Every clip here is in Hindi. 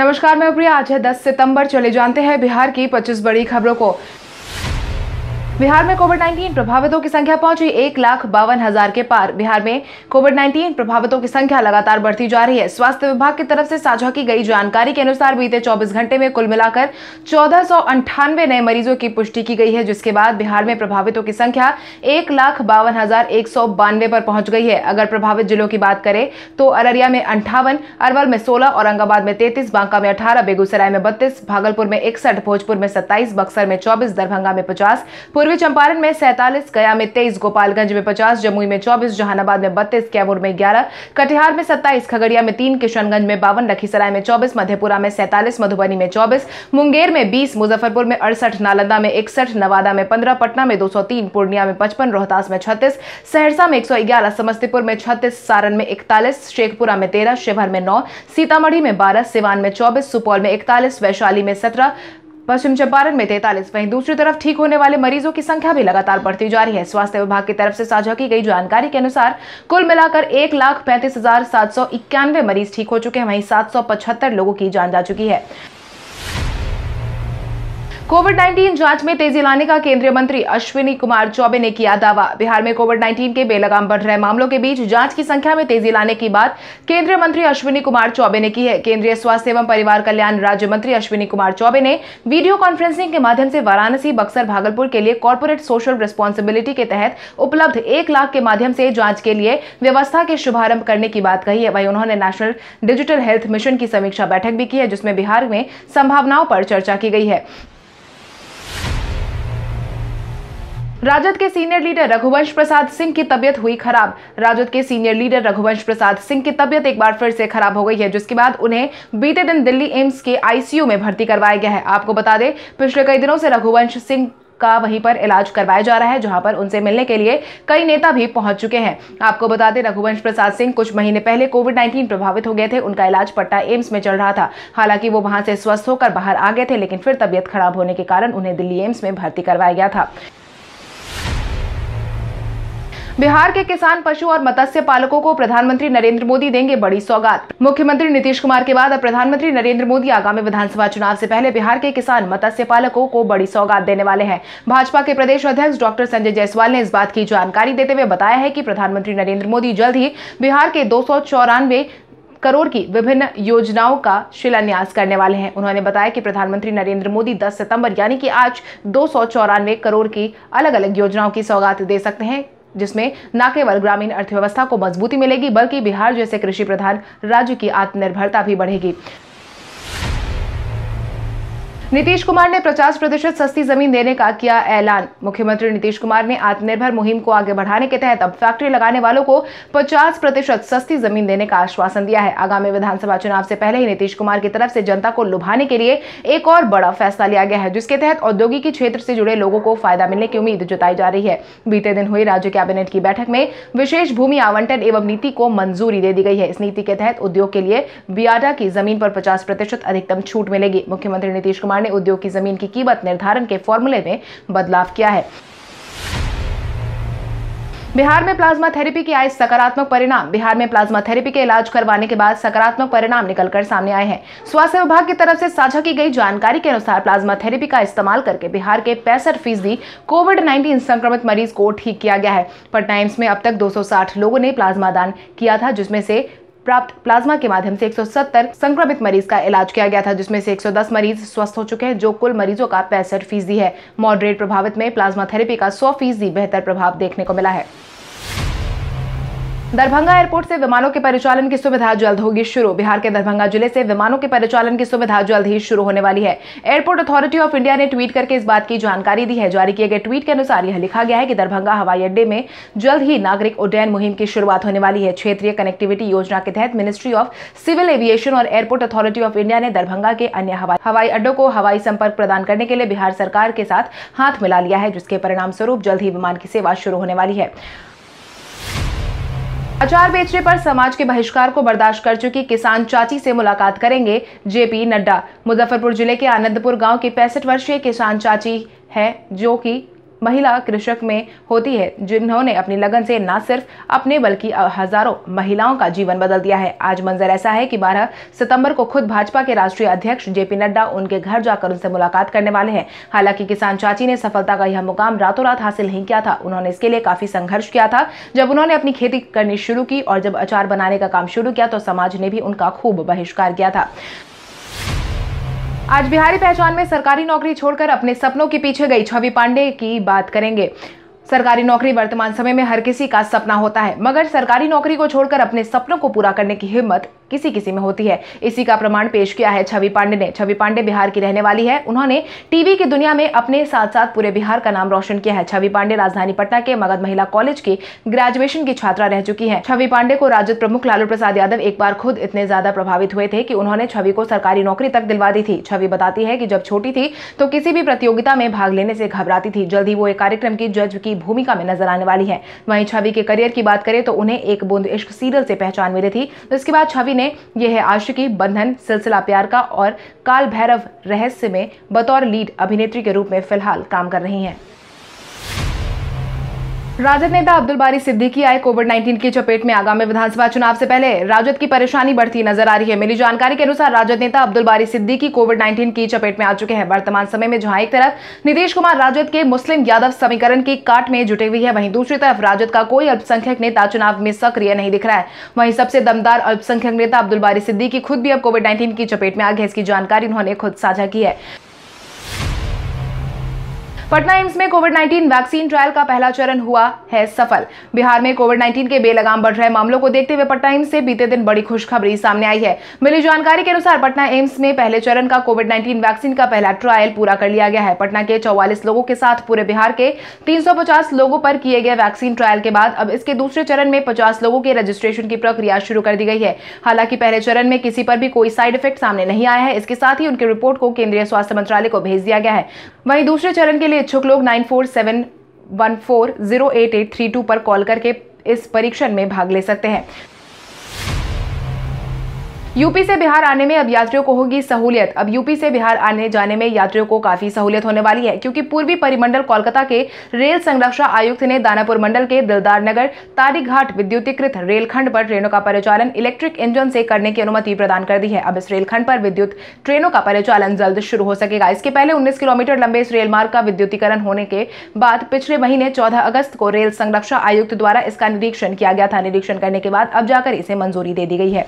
नमस्कार, मैं प्रिया। आज है 10 सितंबर। चले जानते हैं बिहार की 25 बड़ी खबरों को। बिहार में कोविड 19 प्रभावितों की संख्या पहुँची, एक लाख बावन हज़ार के पार। बिहार में कोविड 19 प्रभावितों की संख्या लगातार बढ़ती जा रही है। स्वास्थ्य विभाग की तरफ़ से साझा की गई जानकारी के अनुसार बीते 24 घंटे में कुल मिलाकर चौदह नए मरीजों की पुष्टि की गई है, जिसके बाद बिहार में प्रभावितों की संख्या एक लाख बावन हज़ार एक सौ बानवे पर पहुँच गई है। अगर प्रभावित जिलों की बात करें तो अररिया में अंठावन, अरवल में सोलह, औरंगाबाद में तैतीस, बांका में अठारह, बेगूसराय में बत्तीस, भागलपुर में इकसठ, भोजपुर में सत्ताईस, बक्सर में चौबीस, दरभंगा में पचास, पूर्वी चंपारण में सैंतालीस, गया में तेईस, गोपालगंज में पचास, जमुई में चौबीस, जहानाबाद में बत्तीस, कैमूर में ग्यारह, कटिहार में सत्ताईस, खगड़िया में तीन, किशनगंज में बावन, लखीसराय में चौबीस, मधेपुरा में सैंतालीस, मधुबनी में चौबीस, मुंगेर में बीस, मुजफ्फरपुर में अड़सठ, नालंदा में इकसठ, नवादा में पंद्रह, पटना में दो सौ तीन, पूर्णिया में पचपन, रोहतास में छत्तीस, सहरसा में एक सौ ग्यारह, समस्तीपुर में छत्तीस, सारण में इकतालीस, शेखपुरा में तेरह, शिवहर में नौ, सीतामढ़ी में बारह, सिवान में चौबीस, सुपौल में इकतालीस, वैशाली में सत्रह पश्चिम चंपारण में तैतालीस, वहीं दूसरी तरफ़ ठीक होने वाले मरीजों की संख्या भी लगातार बढ़ती जा रही है। स्वास्थ्य विभाग की तरफ़ से साझा की गई जानकारी के अनुसार, कुल मिलाकर एक लाख पैंतीस हज़ार सात सौ इक्यानवे मरीज़ ठीक हो चुके हैं, वहीं सात सौ पचहत्तर लोगों की जान जा चुकी है। कोविड 19 जाँच में तेज़ी लाने का केंद्रीय मंत्री अश्विनी कुमार चौबे ने किया दावा। बिहार में कोविड 19 के बेलगाम बढ़ रहे मामलों के बीच जाँच की संख्या में तेज़ी लाने की बात केंद्रीय मंत्री अश्विनी कुमार चौबे ने की है। केंद्रीय स्वास्थ्य एवं परिवार कल्याण राज्य मंत्री अश्विनी कुमार चौबे ने वीडियो कॉन्फ्रेंसिंग के माध्यम से वाराणसी, बक्सर, भागलपुर के लिए कॉर्पोरेट सोशल रिस्पॉन्सिबिलिटी के तहत उपलब्ध एक लाख के माध्यम से जाँच के लिए व्यवस्था के शुभारंभ करने की बात कही है। वही उन्होंने नेशनल डिजिटल हेल्थ मिशन की समीक्षा बैठक भी की है, जिसमें बिहार में संभावनाओं पर चर्चा की गई है। राजद के सीनियर लीडर रघुवंश प्रसाद सिंह की तबियत हुई खराब। राजद के सीनियर लीडर रघुवंश प्रसाद सिंह की तबियत एक बार फिर से खराब हो गई है, जिसके बाद उन्हें बीते दिन दिल्ली एम्स के आईसीयू में भर्ती करवाया गया है। आपको बता दें, पिछले कई दिनों से रघुवंश सिंह का वहीं पर इलाज करवाया जा रहा है, जहाँ पर उनसे मिलने के लिए कई नेता भी पहुँच चुके हैं। आपको बता दें, रघुवंश प्रसाद सिंह कुछ महीने पहले कोविड 19 प्रभावित हो गए थे। उनका इलाज पट्टा एम्स में चल रहा था। हालाँकि वो वहाँ से स्वस्थ होकर बाहर आ गए थे, लेकिन फिर तबियत खराब होने के कारण उन्हें दिल्ली एम्स में भर्ती करवाया गया था। बिहार के किसान पशु और मत्स्य पालकों को प्रधानमंत्री नरेंद्र मोदी देंगे बड़ी सौगात। मुख्यमंत्री नीतीश कुमार के बाद अब प्रधानमंत्री नरेंद्र मोदी आगामी विधानसभा चुनाव से पहले बिहार के किसान मत्स्य पालकों को बड़ी सौगात देने वाले हैं। भाजपा के प्रदेश अध्यक्ष डॉक्टर संजय जायसवाल ने इस बात की जानकारी देते हुए बताया है की प्रधानमंत्री नरेंद्र मोदी जल्द ही बिहार के दो सौ चौरानवे करोड़ की विभिन्न योजनाओं का शिलान्यास करने वाले हैं। उन्होंने बताया कि प्रधानमंत्री नरेंद्र मोदी 10 सितंबर, यानी कि आज दो सौ चौरानवे करोड़ की अलग अलग योजनाओं की सौगात दे सकते हैं। जिसमें न केवल ग्रामीण अर्थव्यवस्था को मजबूती मिलेगी, बल्कि बिहार जैसे कृषि प्रधान राज्य की आत्मनिर्भरता भी बढ़ेगी। नीतीश कुमार ने 50 प्रतिशत सस्ती ज़मीन देने का किया ऐलान। मुख्यमंत्री नीतीश कुमार ने आत्मनिर्भर मुहिम को आगे बढ़ाने के तहत अब फैक्ट्री लगाने वालों को 50 प्रतिशत सस्ती ज़मीन देने का आश्वासन दिया है। आगामी विधानसभा चुनाव से पहले ही नीतीश कुमार की तरफ़ से जनता को लुभाने के लिए एक और बड़ा फैसला लिया गया है, जिसके तहत औद्योगिकी क्षेत्र से जुड़े लोगों को फ़ायदा मिलने की उम्मीद जताई जा रही है। बीते दिन हुई राज्य कैबिनेट की बैठक में विशेष भूमि आवंटन एवं नीति को मंजूरी दे दी गई है। इस नीति के तहत उद्योग के लिए बियाडा की ज़मीन पर पचास प्रतिशत अधिकतम छूट मिलेगी। मुख्यमंत्री नीतीश कुमार कुमार ने उद्योग की ज़मीन की कीमत निर्धारण के फॉर्मूले में बदलाव किया है। बिहार में प्लाज्मा थेरेपी के आए सकारात्मक परिणाम। बिहार में प्लाज्मा थेरेपी के इलाज करवाने के बाद सकारात्मक परिणाम निकलकर सामने आए हैं। स्वास्थ्य विभाग की तरफ़ से साझा की गई जानकारी के अनुसार प्लाज्मा थेरेपी का इस्तेमाल करके बिहार के पैंसठ फ़ीसदी कोविड 19 संक्रमित मरीज़ को ठीक किया गया है। पटना एम्स में अब तक 260 लोगों ने प्लाज्मा दान किया था, जिसमें से प्राप्त प्लाज्मा के माध्यम से 170 संक्रमित मरीज़ का इलाज किया गया था, जिसमें से 110 मरीज़ स्वस्थ हो चुके हैं, जो कुल मरीजों का पैंसठ फ़ीसदी है। मॉडरेट प्रभावित में प्लाज्मा थेरेपी का 100 फ़ीसदी बेहतर प्रभाव देखने को मिला है। दरभंगा एयरपोर्ट से विमानों के परिचालन की सुविधा जल्द होगी शुरू। बिहार के दरभंगा ज़िले से विमानों के परिचालन की सुविधा जल्द ही शुरू होने वाली है। Airport authority of India tweet tweet करके इस बात की जानकारी दी है। जारी किए गए ट्वीट के अनुसार यह लिखा गया है कि दरभंगा हवाई अड्डे में जल्द ही नागरिक उड्डयन मुहिम की शुरुआत होने वाली है। क्षेत्रीय कनेक्टिविटी योजना के तहत मिनिस्ट्री ऑफ़ सिविल एविएशन और एयरपोर्ट अथॉरिटी ऑफ़ इंडिया ने दरभंगा के अन्य हवाई अड्डों को हवाई संपर्क प्रदान करने के लिए बिहार सरकार के साथ हाथ मिला लिया है, जिसके परिणाम स्वरूप जल्द ही विमान की सेवा शुरू होने वाली है। अचार बेचने पर समाज के बहिष्कार को बर्दाश्त कर चुकी किसान चाची से मुलाकात करेंगे जेपी नड्डा। मुजफ्फरपुर ज़िले के आनंदपुर गाँव के पैंसठ वर्षीय किसान चाची है, जो कि महिला कृषक में होती है, जिन्होंने अपनी लगन से न सिर्फ़ अपने, बल्कि हज़ारों महिलाओं का जीवन बदल दिया है। आज मंजर ऐसा है कि 12 सितंबर को खुद भाजपा के राष्ट्रीय अध्यक्ष जेपी नड्डा उनके घर जाकर उनसे मुलाकात करने वाले हैं। हालाँकि किसान चाची ने सफलता का यह मुकाम रातों रात हासिल नहीं किया था। उन्होंने इसके लिए काफ़ी संघर्ष किया था। जब उन्होंने अपनी खेती करनी शुरू की और जब अचार बनाने का काम शुरू किया तो समाज ने भी उनका खूब बहिष्कार किया था। आज बिहारी पहचान में सरकारी नौकरी छोड़कर अपने सपनों के पीछे गई छवि पांडे की बात करेंगे। सरकारी नौकरी वर्तमान समय में हर किसी का सपना होता है, मगर सरकारी नौकरी को छोड़कर अपने सपनों को पूरा करने की हिम्मत किसी किसी में होती है। इसी का प्रमाण पेश किया है छवि पांडे ने। छवि पांडे बिहार की रहने वाली है। उन्होंने टीवी की दुनिया में अपने साथ साथ पूरे बिहार का नाम रोशन किया है। छवि पांडे राजधानी पटना के मगध महिला कॉलेज की ग्रेजुएशन की छात्रा रह चुकी है। छवि पांडे को राजद प्रमुख लालू प्रसाद यादव एक बार खुद इतने ज़्यादा प्रभावित हुए थे कि उन्होंने छवि को सरकारी नौकरी तक दिलवा दी थी। छवि बताती है कि जब छोटी थी तो किसी भी प्रतियोगिता में भाग लेने से घबराती थी। जल्द ही वो एक कार्यक्रम की जज की भूमिका में नज़र आने वाली है। वहीं छवि के करियर की बात करें तो उन्हें एक बूंद इश्क सीरियल से पहचान मिली थी। इसके बाद छवि ने, यह आशिकी बंधन, सिलसिला प्यार का और काल भैरव रहस्य में बतौर लीड अभिनेत्री के रूप में फ़िलहाल काम कर रही हैं। राजद नेता अब्दुल बारी सिद्दीकी आए कोविड 19 की चपेट में आगामी विधानसभा चुनाव से पहले राजद की परेशानी बढ़ती नज़र आ रही है। मिली जानकारी के अनुसार राजद नेता अब्दुल बारी सिद्दीकी कोविड 19 की चपेट में आ चुके हैं। वर्तमान समय में जहाँ एक तरफ़ नीतीश कुमार राजद के मुस्लिम यादव समीकरण की काट में जुटे हुई है, वहीं दूसरी तरफ़ राजद का कोई अल्पसंख्यक नेता चुनाव में सक्रिय नहीं दिख रहा है। वहीं सबसे दमदार अल्पसंख्यक नेता अब्दुल बारी सिद्दीकी खुद भी अब कोविड नाइन्टीन की चपेट में आ गए इसकी जानकारी उन्होंने खुद साझा की है। पटना एम्स में कोविड 19 वैक्सीन ट्रायल का पहला चरण हुआ है सफल। बिहार में कोविड 19 के बेलगाम बढ़ रहे मामलों को देखते हुए पटना एम्स से बीते दिन बड़ी खुशखबरी सामने आई है। मिली जानकारी के अनुसार पटना एम्स में पहले चरण का कोविड 19 वैक्सीन का पहला ट्रायल पूरा कर लिया गया है। पटना के चौवालीस लोगों के साथ पूरे बिहार के तीन सौ पचास लोगों पर किए गए वैक्सीन ट्रायल के बाद अब इसके दूसरे चरण में पचास लोगों के रजिस्ट्रेशन की प्रक्रिया शुरू कर दी गई है। हालाँकि पहले चरण में किसी पर भी कोई साइड इफ़ेक्ट सामने नहीं आया है। इसके साथ ही उनकी रिपोर्ट को केंद्रीय स्वास्थ्य मंत्रालय को भेज दिया गया है। वहीं दूसरे चरण के लिए इच्छुक लोग nine four seven one four zero eight eight three two पर कॉल करके इस परीक्षण में भाग ले सकते हैं। यूपी से बिहार आने में अब यात्रियों को होगी सहूलियत। अब यूपी से बिहार आने जाने में यात्रियों को काफ़ी सहूलियत होने वाली है, क्योंकि पूर्वी परिमंडल कोलकाता के रेल संरक्षा आयुक्त ने दानापुर मंडल के दिलदार नगर, तारी घाट विद्युतीकृत रेलखंड पर ट्रेनों का परिचालन इलेक्ट्रिक इंजन से करने की अनुमति प्रदान कर दी है। अब इस रेलखंड पर विद्युत ट्रेनों का परिचालन जल्द शुरू हो सकेगा। इसके पहले उन्नीस किलोमीटर लंबे इस रेल मार्ग का विद्युतीकरण होने के बाद पिछले महीने चौदह अगस्त को रेल संरक्षा आयुक्त द्वारा इसका निरीक्षण किया गया था। निरीक्षण करने के बाद अब जाकर इसे मंजूरी दे दी गई है।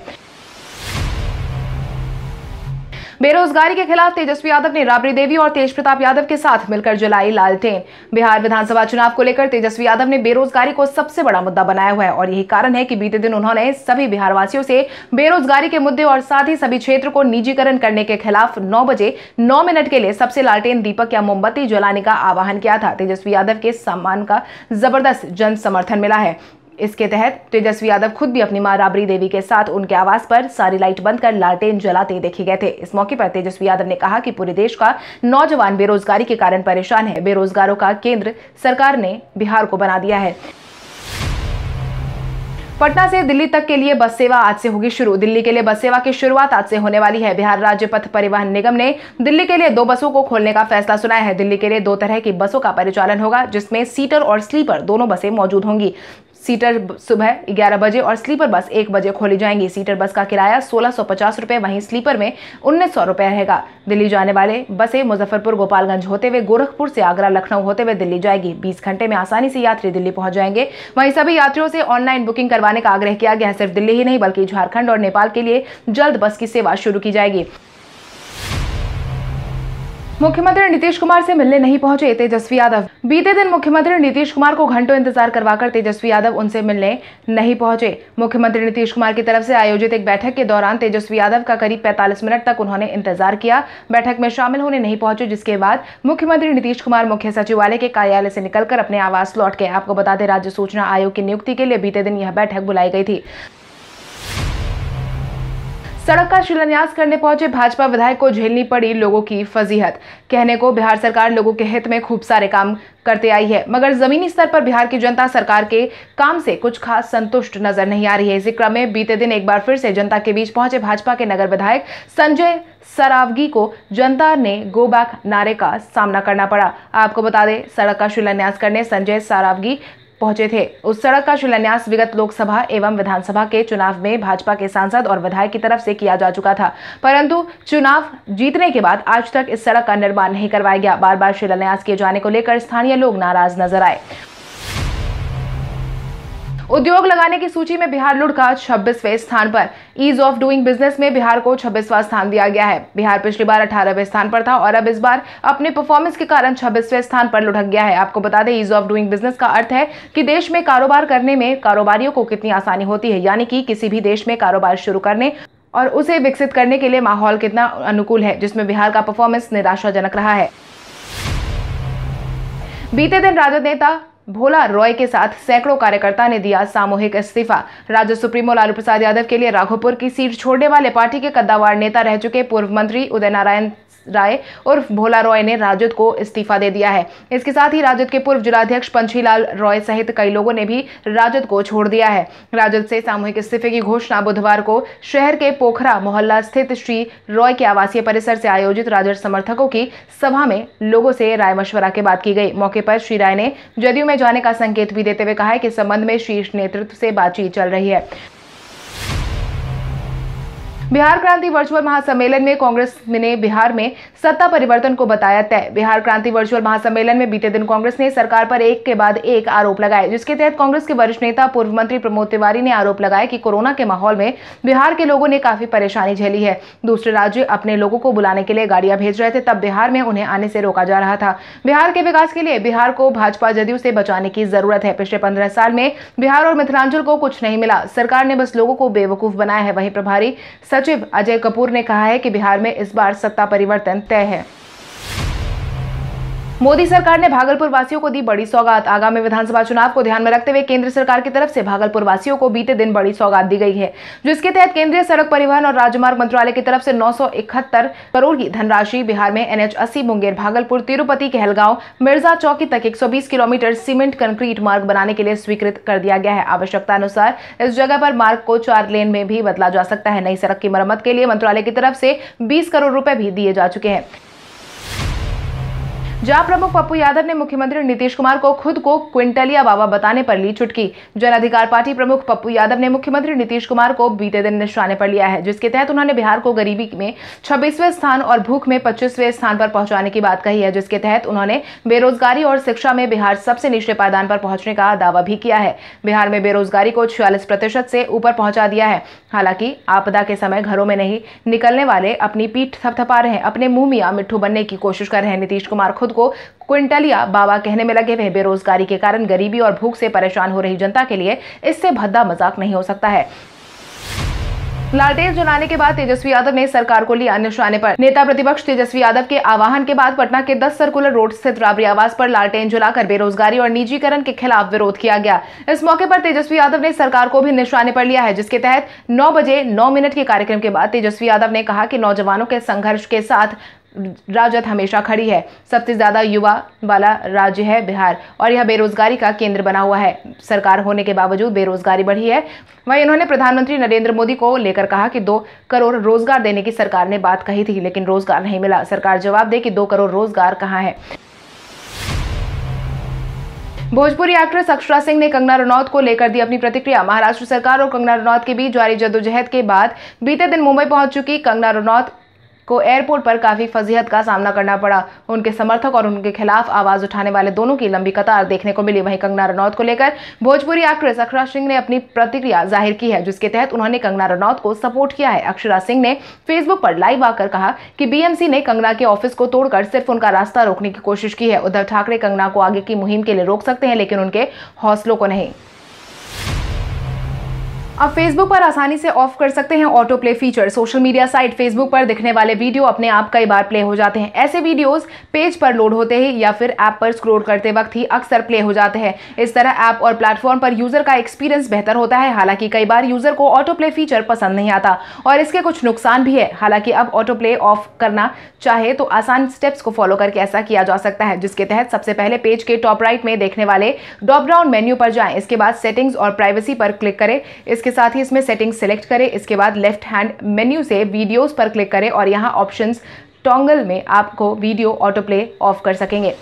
बेरोजगारी के खिलाफ तेजस्वी यादव ने राबड़ी देवी और तेज प्रताप यादव के साथ मिलकर जलाई लालटेन। बिहार विधानसभा चुनाव को लेकर तेजस्वी यादव ने बेरोजगारी को सबसे बड़ा मुद्दा बनाया हुआ है और यही कारण है कि बीते दिन उन्होंने सभी बिहार वासियों से बेरोजगारी के मुद्दे और साथ ही सभी क्षेत्र को निजीकरण करने के खिलाफ नौ बजे नौ मिनट के लिए सबसे लालटेन दीपक या मोमबत्ती जलाने का आह्वान किया था। तेजस्वी यादव के सम्मान का ज़बरदस्त जन समर्थन मिला है। इसके तहत तेजस्वी यादव खुद भी अपनी माँ राबड़ी देवी के साथ उनके आवास पर सारी लाइट बंद कर लालटेन जलाते देखे गए थे। इस मौके पर तेजस्वी यादव ने कहा कि पूरे देश का नौजवान बेरोजगारी के कारण परेशान है। बेरोजगारों का केंद्र सरकार ने बिहार को बना दिया है। पटना से दिल्ली तक के लिए बस सेवा आज से होगी शुरू। दिल्ली के लिए बस सेवा की शुरुआत आज से होने वाली है। बिहार राज्य पथ परिवहन निगम ने दिल्ली के लिए दो बसों को खोलने का फैसला सुनाया है। दिल्ली के लिए दो तरह की बसों का परिचालन होगा, जिसमें सीटर और स्लीपर दोनों बसें मौजूद होंगी। सीटर सुबह 11 बजे और स्लीपर बस एक बजे खोली जाएँगी। सीटर बस का किराया सोलह सौ वहीं स्लीपर में उन्नीस सौ रहेगा। दिल्ली जाने वाले बसें मुजफ्फरपुर, गोपालगंज होते हुए गोरखपुर से आगरा, लखनऊ होते हुए दिल्ली जाएगी। बीस घंटे में आसानी से यात्री दिल्ली पहुँच जाएँगे। वहीं सभी यात्रियों से ऑनलाइन बुकिंग करवाने का आग्रह किया गया सिर्फ़ दिल्ली ही नहीं, बल्कि झारखंड और नेपाल के लिए जल्द बस की सेवा शुरू की जाएगी। मुख्यमंत्री नीतीश कुमार से मिलने नहीं पहुँचे तेजस्वी यादव। बीते दिन मुख्यमंत्री नीतीश कुमार को घंटों इंतज़ार करवाकर तेजस्वी यादव उनसे मिलने नहीं पहुँचे। मुख्यमंत्री नीतीश कुमार की तरफ़ से आयोजित एक बैठक के दौरान तेजस्वी यादव का करीब 45 मिनट तक उन्होंने इंतज़ार किया। बैठक में शामिल होने नहीं पहुँचे, जिसके बाद मुख्यमंत्री नीतीश कुमार मुख्य सचिवालय के कार्यालय से निकलकर अपने आवास लौट गए। आपको बता दें, राज्य सूचना आयोग की नियुक्ति के लिए बीते दिन यह बैठक बुलाई गई थी। सड़क का शिलान्यास करने पहुँचे भाजपा विधायक को झेलनी पड़ी लोगों की फजीहत। कहने को बिहार सरकार लोगों के हित में खूब सारे काम करते आई है, मगर जमीनी स्तर पर बिहार की जनता सरकार के काम से कुछ खास संतुष्ट नज़र नहीं आ रही है। इसी क्रम में बीते दिन एक बार फिर से जनता के बीच पहुँचे भाजपा के नगर विधायक संजय सरावगी को जनता ने गो बैक नारे का सामना करना पड़ा। आपको बता दें, सड़क का शिलान्यास करने संजय सरावगी पहुँचे थे। उस सड़क का शिलान्यास विगत लोकसभा एवं विधानसभा के चुनाव में भाजपा के सांसद और विधायक की तरफ़ से किया जा चुका था। परंतु चुनाव जीतने के बाद आज तक इस सड़क का निर्माण नहीं करवाया गया। बार बार शिलान्यास किए जाने को लेकर स्थानीय लोग नाराज़ नज़र आए। उद्योग लगाने की सूची में बिहार लुढ़का छब्बीसवें स्थान पर। ईज ऑफ़ डूइंग बिज़नेस में बिहार को छब्बीसवां स्थान दिया गया है। बिहार पिछली बार अठारहवें स्थान पर था और अब इस बार अपने परफॉर्मेंस के कारण छब्बीसवें स्थान पर लुढ़क गया है। आपको बता दें ईज ऑफ़ डूइंग बिज़नेस का अर्थ है कि देश में कारोबार करने में कारोबारियों को कितनी आसानी होती है, यानी कि किसी भी देश में कारोबार शुरू करने और उसे विकसित करने के लिए माहौल कितना अनुकूल है, जिसमें बिहार का परफॉर्मेंस निराशाजनक रहा है। बीते दिन राजद नेता भोला रॉय के साथ सैकड़ों कार्यकर्ता ने दिया सामूहिक इस्तीफा। राज्य सुप्रीमो लालू प्रसाद यादव के लिए राघोपुर की सीट छोड़ने वाले पार्टी के कद्दावार नेता रह चुके पूर्व मंत्री उदय नारायण राय उर्फ़ भोला रॉय ने राजद को इस्तीफा दे दिया है। इसके साथ ही राजद के पूर्व जिलाध्यक्ष पंछीलाल रॉय सहित कई लोगों ने भी राजद को छोड़ दिया है। राजद से सामूहिक इस्तीफे की घोषणा बुधवार को शहर के पोखरा मोहल्ला स्थित श्री रॉय के आवासीय परिसर से आयोजित राजद समर्थकों की सभा में लोगों से राय मशवरा के बाद की गई। मौके पर श्री राय ने जदयू में जाने का संकेत भी देते हुए कहा है कि संबंध में शीर्ष नेतृत्व से बातचीत चल रही है। बिहार क्रांति वर्चुअल महासम्मेलन में कांग्रेस ने बिहार में सत्ता परिवर्तन को बताया तय। बिहार क्रांति वर्चुअल महासम्मेलन में बीते दिन कांग्रेस ने सरकार पर एक के बाद एक आरोप लगाए, जिसके तहत कांग्रेस के वरिष्ठ नेता, पूर्व मंत्री प्रमोद तिवारी ने आरोप लगाया कि कोरोना के माहौल में बिहार के लोगों ने काफ़ी परेशानी झेली है। दूसरे राज्य अपने लोगों को बुलाने के लिए गाड़ियाँ भेज रहे थे, तब बिहार में उन्हें आने से रोका जा रहा था। बिहार के विकास के लिए बिहार को भाजपा जदयू से बचाने की ज़रूरत है। पिछले पंद्रह साल में बिहार और मिथिलांचल को कुछ नहीं मिला। सरकार ने बस लोगों को बेवकूफ़ बनाया है, वही प्रभारी सचिव अजय कपूर ने कहा है कि बिहार में इस बार सत्ता परिवर्तन तय है। मोदी सरकार ने भागलपुर वासियों को दी बड़ी सौगात। आगामी विधानसभा चुनाव को ध्यान में रखते हुए केंद्र सरकार की तरफ़ से भागलपुर वासियों को बीते दिन बड़ी सौगात दी गई है, जिसके तहत केंद्रीय सड़क परिवहन और राजमार्ग मंत्रालय की तरफ़ से नौ सौ इकहत्तर करोड़ की धनराशि बिहार में एनएच अस्सी मुंगेर, भागलपुर, तिरुपति, कहलगांव, मिर्ज़ा चौकी तक एक सौ बीस किलोमीटर सीमेंट कंक्रीट मार्ग बनाने के लिए स्वीकृत कर दिया गया है। आवश्यकता अनुसार इस जगह पर मार्ग को चार लेन में भी बदला जा सकता है। नई सड़क की मरम्मत के लिए मंत्रालय की तरफ़ से बीस करोड़ रुपए भी दिए जा चुके हैं। जहाँ प्रमुख पप्पू यादव ने मुख्यमंत्री नीतीश कुमार को खुद को क्विंटलिया बाबा बताने पर ली चुटकी। जन अधिकार पार्टी प्रमुख पप्पू यादव ने मुख्यमंत्री नीतीश कुमार को बीते दिन निशाने पर लिया है, जिसके तहत उन्होंने बिहार को गरीबी में छब्बीसवें स्थान और भूख में पच्चीसवें स्थान पर पहुँचाने की बात कही है, जिसके तहत उन्होंने बेरोजगारी और शिक्षा में बिहार सबसे निचले पायदान पर पहुँचने का दावा भी किया है। बिहार में बेरोजगारी को छियालीस प्रतिशत से ऊपर पहुँचा दिया है। हालाँकि, आपदा के समय घरों में नहीं निकलने वाले अपनी पीठ थपथपा रहे अपने मुँह मिया मिट्टू बनने की कोशिश कर रहे हैं नीतीश कुमार खुद को क्विंटलिया बाबा कहने में लगे। हुए बेरोजगारी के कारण गरीबी और भूख से परेशान हो रही जनता के लिए इससे भद्दा मज़ाक नहीं हो सकता है। लालटेन जलाने के बाद तेजस्वी यादव ने सरकार को लिया निशाने पर। नेता प्रतिपक्ष तेजस्वी यादव के आह्वान के बाद पटना के 10 सर्कुलर रोड स्थित राबरी आवास पर लालटेन जलाकर बेरोजगारी और निजीकरण के खिलाफ विरोध किया गया। इस मौके पर तेजस्वी यादव ने सरकार को भी निशाने पर लिया है, जिसके तहत नौ बजे नौ मिनट के कार्यक्रम के बाद तेजस्वी यादव ने कहा की नौजवानों के संघर्ष के साथ राजद हमेशा खड़ी है। सबसे ज़्यादा युवा वाला राज्य है बिहार और यह बेरोजगारी का केंद्र बना हुआ है। सरकार होने के बावजूद बेरोजगारी बढ़ी है। वहीं उन्होंने प्रधानमंत्री नरेंद्र मोदी को लेकर कहा कि दो करोड़ रोज़गार देने की सरकार ने बात कही थी, लेकिन रोज़गार नहीं मिला। सरकार जवाब दे कि दो करोड़ रोज़गार कहाँ है। भोजपुरी एक्ट्रेस अक्षरा सिंह ने कंगना रनौत को लेकर दी अपनी प्रतिक्रिया। महाराष्ट्र सरकार और कंगना रनौत के बीच जारी जद्दोजहद के बाद बीते दिन मुंबई पहुँच चुकी कंगना रनौत को एयरपोर्ट पर काफ़ी फजीहत का सामना करना पड़ा। उनके समर्थक और उनके खिलाफ आवाज़ उठाने वाले दोनों की लंबी कतार देखने को मिली। वहीं कंगना रनौत को लेकर भोजपुरी एक्ट्रेस अक्षरा सिंह ने अपनी प्रतिक्रिया ज़ाहिर की है, जिसके तहत उन्होंने कंगना रनौत को सपोर्ट किया है। अक्षरा सिंह ने फेसबुक पर लाइव आकर कहा कि बीएमसी ने कंगना के ऑफ़िस को तोड़कर सिर्फ़ उनका रास्ता रोकने की कोशिश की है। उद्धव ठाकरे कंगना को आगे की मुहिम के लिए रोक सकते हैं, लेकिन उनके हौसलों को नहीं। अब फेसबुक पर आसानी से ऑफ़ कर सकते हैं auto play feature social media site Facebook पर दिखने वाले वीडियो अपने आप कई बार प्ले हो जाते हैं। ऐसे वीडियोस पेज पर लोड होते हैं या फिर ऐप पर स्क्रोल करते वक्त ही अक्सर प्ले हो जाते हैं। इस तरह ऐप और प्लेटफॉर्म पर यूज़र का एक्सपीरियंस बेहतर होता है। हालाँकि कई बार यूज़र को ऑटो प्ले फीचर पसंद नहीं आता और इसके कुछ नुकसान भी है। हालाँकि अब ऑटो प्ले ऑफ़ करना चाहे तो आसान स्टेप्स को फॉलो करके ऐसा किया जा सकता है, जिसके तहत सबसे पहले पेज के टॉप राइट में देखने वाले ड्रॉप डाउन मेन्यू पर जाएँ। इसके बाद सेटिंग्स और प्राइवेसी पर क्लिक करें। इसके साथ ही इसमें सेटिंग सेलेक्ट करें, इसके बाद लेफ़्ट हैंड मेन्यू से वीडियोस पर क्लिक करें और यहाँ ऑप्शंस टोंगल में आपको वीडियो ऑटो प्ले ऑफ़ कर सकेंगे।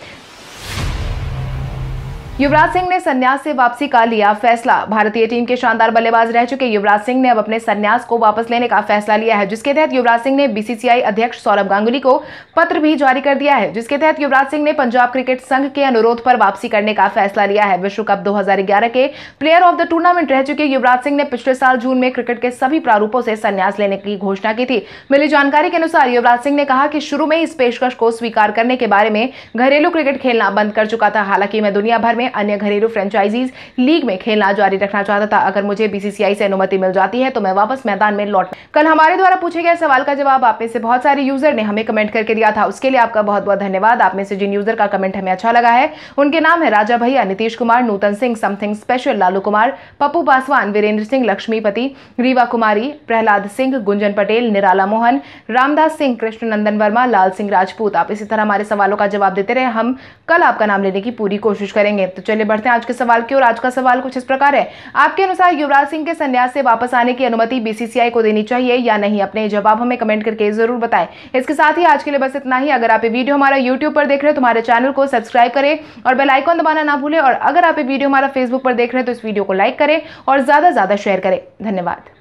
युवराज सिंह ने संन्यास से वापसी का लिया फैसला। भारतीय टीम के शानदार बल्लेबाज रह चुके युवराज सिंह ने अब अपने संन्यास को वापस लेने का फैसला लिया है, जिसके तहत युवराज सिंह ने बीसीसीआई अध्यक्ष सौरभ गांगुली को पत्र भी जारी कर दिया है, जिसके तहत युवराज सिंह ने पंजाब क्रिकेट संघ के अनुरोध पर वापसी करने का फैसला लिया है। विश्व कप दो हज़ार ग्यारह के प्लेयर ऑफ़ द टूर्नामेंट रह चुके युवराज सिंह ने पिछले साल जून में क्रिकेट के सभी प्रारूपों से संन्यास लेने की घोषणा की थी। मिली जानकारी के अनुसार युवराज सिंह ने कहा कि शुरू में इस पेशकश को स्वीकार करने के बारे में घरेलू क्रिकेट खेलना बंद कर चुका था। हालाँकि मैं दुनिया भर में अन्य घरेलू फ्रेंचाइजीज लीग में खेलना जारी रखना चाहता था। अगर मुझे बीसीसीआई से अनुमति मिल जाती है तो मैं वापस मैदान में लौट कल हमारे द्वारा पूछे गए सवाल का जवाब आप में से बहुत सारे यूज़र ने हमें कमेंट करके दिया था। उसके लिए आपका बहुत बहुत धन्यवाद। आप में से जिन यूज़र का कमेंट हमें अच्छा लगा है, उनके नाम है राजा भैया, नीतीश कुमार, नूतन सिंह समथिंग स्पेशल लालू कुमार, पप्पू पासवान, वीरेंद्र सिंह, लक्ष्मीपति, रीवा कुमारी, प्रहलाद सिंह, गुंजन पटेल, निराला मोहन, रामदास सिंह कृष्ण नंदन वर्मा, लाल सिंह राजपूत। आप इसी तरह हमारे सवालों का जवाब देते रहे। हम कल आपका नाम लेने की पूरी कोशिश करेंगे। तो चलिए बढ़ते हैं आज के सवाल की और आज का सवाल कुछ इस प्रकार है। आपके अनुसार युवराज सिंह के संन्यास से वापस आने की अनुमति बीसीसीआई को देनी चाहिए या नहीं? अपने जवाब हमें कमेंट करके ज़रूर बताएँ। इसके साथ ही आज के लिए बस इतना ही। अगर आप वीडियो हमारा यूट्यूब पर देख रहे हैं तो हमारे चैनल को सब्सक्राइब करें और बेलाइकॉन दबाना ना भूलें। और अगर आप वीडियो हमारा फेसबुक पर देख रहे हैं तो इस वीडियो को लाइक करें और ज़्यादा से ज़्यादा शेयर करें। धन्यवाद।